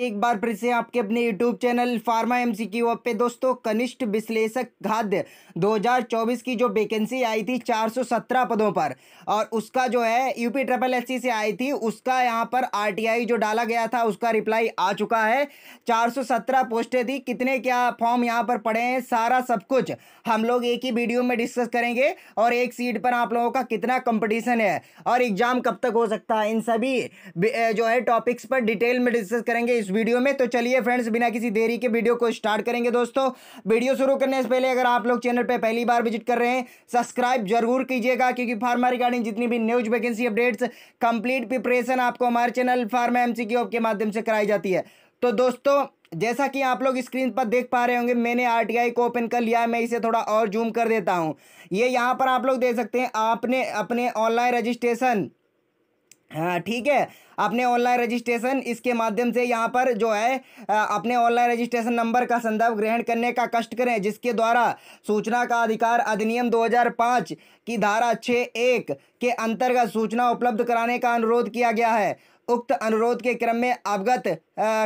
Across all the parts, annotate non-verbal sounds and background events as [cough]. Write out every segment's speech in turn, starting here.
एक बार फिर से आपके अपने YouTube चैनल फार्मा एमसीक्यू पे दोस्तों, कनिष्ठ विश्लेषक खाद्य 2024 की जो वैकेंसी आई थी 417 पदों पर और उसका जो है यूपी ट्रिपल एस से आई थी, उसका यहाँ पर आरटीआई जो डाला गया था, उसका रिप्लाई आ चुका है। 417 पोस्टें थी, कितने क्या फॉर्म यहाँ पर पड़े हैं, सारा सब कुछ हम लोग एक ही वीडियो में डिस्कस करेंगे और एक सीट पर आप लोगों का कितना कंपटीशन है और एग्ज़ाम कब तक हो सकता है, इन सभी जो है टॉपिक्स पर डिटेल में डिस्कस करेंगे। इस वीडियो में। तो चलिए फ्रेंड्स बिना किसी देरी के वीडियो को स्टार्ट करेंगे दोस्तों। वीडियो शुरू करने से पहले अगर आप लोग चैनल पर पहली बार विज़िट कर रहे हैं सब्सक्राइब ज़रूर कीजिएगा, क्योंकि फार्मा रिगार्डिंग जितनी भी news vacancy updates complete preparation आपको हमारे चैनल फार्मा एम के माध्यम से कराई जाती है। तो दोस्तों, जैसा कि आप लोग स्क्रीन पर देख पा रहे होंगे, मैंने आरटीआई को ओपन कर लिया है, मैं इसे थोड़ा और जूम कर देता हूँ। ये यहाँ पर आप लोग देख सकते हैं, आपने अपने ऑनलाइन रजिस्ट्रेशन हाँ ठीक है। अपने ऑनलाइन रजिस्ट्रेशन इसके माध्यम से यहाँ पर जो है अपने ऑनलाइन रजिस्ट्रेशन नंबर का संदर्भ ग्रहण करने का कष्ट करें, जिसके द्वारा सूचना का अधिकार अधिनियम 2005 की धारा छः एक के अंतर्गत सूचना उपलब्ध कराने का अनुरोध किया गया है। उक्त अनुरोध के क्रम में अवगत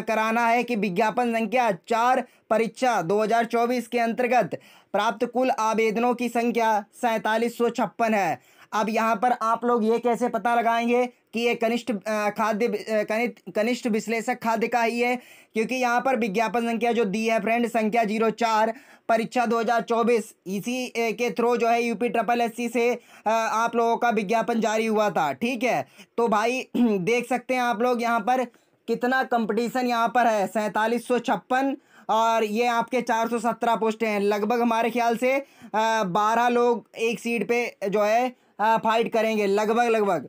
कराना है कि विज्ञापन संख्या चार, परीक्षा 2024 के अंतर्गत प्राप्त कुल आवेदनों की संख्या सैंतालीस है। अब यहाँ पर आप लोग ये कैसे पता लगाएँगे कि ये कनिष्ठ खाद्य कनिष्ठ विश्लेषक खाद्य का ही है? क्योंकि यहाँ पर विज्ञापन संख्या जो दी है फ्रेंड, संख्या ज़ीरो चार, परीक्षा 2024 इसी के थ्रू जो है यूपी ट्रिपल एस से आप लोगों का विज्ञापन जारी हुआ था। ठीक है? तो भाई, [clears throat] देख सकते हैं आप लोग, यहाँ पर कितना कंपटीशन यहाँ पर है। सैंतालीस सौ छप्पन और ये आपके चार सौ सत्रह पोस्टें हैं। लगभग हमारे ख्याल से बारह लोग एक सीट पे जो है फाइट करेंगे। लगभग लगभग।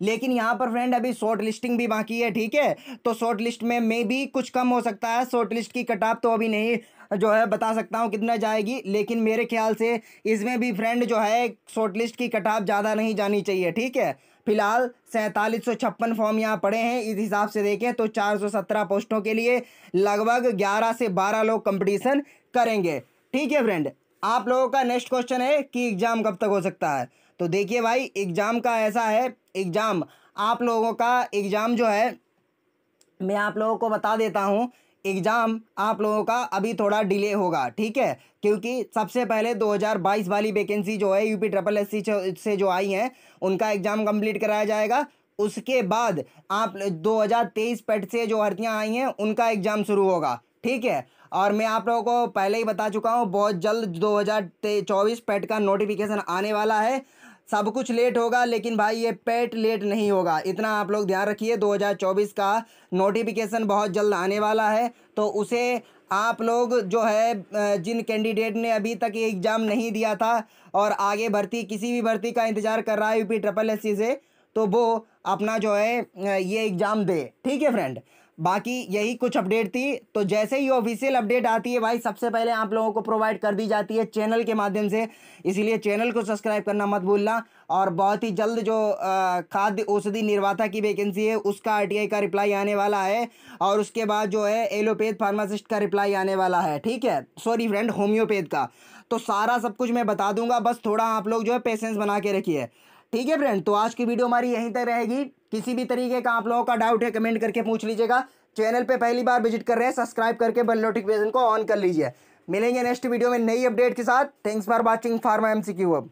लेकिन यहाँ पर फ्रेंड अभी शॉर्ट लिस्टिंग भी बाकी है, ठीक है? तो शॉर्ट लिस्ट में मे भी कुछ कम हो सकता है। शॉर्ट लिस्ट की कटाप तो अभी नहीं, जो है, बता सकता हूँ कितना जाएगी। लेकिन मेरे ख्याल से इसमें भी फ्रेंड जो है शॉर्ट लिस्ट की कटाप ज़्यादा नहीं जानी चाहिए, ठीक है? फ़िलहाल सैंतालीस सौ छप्पन फॉर्म यहाँ पड़े हैं। इस हिसाब से देखें तो चार सौ सत्रह पोस्टों के लिए लगभग ग्यारह से बारह लोग कंपटीशन करेंगे। ठीक है फ्रेंड आप लोगों का नेक्स्ट क्वेश्चन है कि एग्ज़ाम कब तक हो सकता है? तो देखिए भाई एग्ज़ाम का ऐसा है एग्ज़ाम आप लोगों का एग्ज़ाम जो है, मैं आप लोगों को बता देता हूँ एग्ज़ाम आप लोगों का अभी थोड़ा डिले होगा, ठीक है? क्योंकि सबसे पहले 2022 वाली वैकेंसी जो है यूपी ट्रिपल एससी से जो आई हैं, उनका एग्ज़ाम कंप्लीट कराया जाएगा। उसके बाद आप 2023 पेट से जो भर्तियाँ आई हैं, उनका एग्ज़ाम शुरू होगा, ठीक है? और मैं आप लोगों को पहले ही बता चुका हूँ, बहुत जल्द दो हज़ार चौबीस पेट का नोटिफिकेशन आने वाला है। सब कुछ लेट होगा, लेकिन भाई ये पेट लेट नहीं होगा। इतना आप लोग ध्यान रखिए 2024 का नोटिफिकेशन बहुत जल्द आने वाला है तो उसे आप लोग जो है जिन कैंडिडेट ने अभी तक ये एग्ज़ाम नहीं दिया था और आगे भर्ती, किसी भी भर्ती का इंतज़ार कर रहा है यूपी ट्रिपल एस से तो वो अपना जो है ये एग्ज़ाम दे। ठीक है फ्रेंड बाकी यही कुछ अपडेट थी। तो जैसे ही ऑफिशियल अपडेट आती है भाई, सबसे पहले आप लोगों को प्रोवाइड कर दी जाती है चैनल के माध्यम से। इसीलिए चैनल को सब्सक्राइब करना मत भूलना। और बहुत ही जल्द जो खाद्य औषधि निर्माता की वैकेंसी है, उसका आरटीआई का रिप्लाई आने वाला है। और उसके बाद जो है एलोपैथ फार्मासिस्ट का रिप्लाई आने वाला है, ठीक है? सॉरी फ्रेंड होम्योपैथ का। तो सारा सब कुछ मैं बता दूँगा। बस थोड़ा आप लोग जो है पेशेंस बना के रखिए। ठीक है फ्रेंड तो आज की वीडियो हमारी यहीं तक रहेगी। किसी भी तरीके का आप लोगों का डाउट है कमेंट करके पूछ लीजिएगा। चैनल पे पहली बार विज़िट कर रहे हैं सब्सक्राइब करके बेल नोटिफिकेशन को ऑन कर लीजिए। मिलेंगे नेक्स्ट वीडियो में नई अपडेट के साथ। Thanks for watching pharma MCQ अब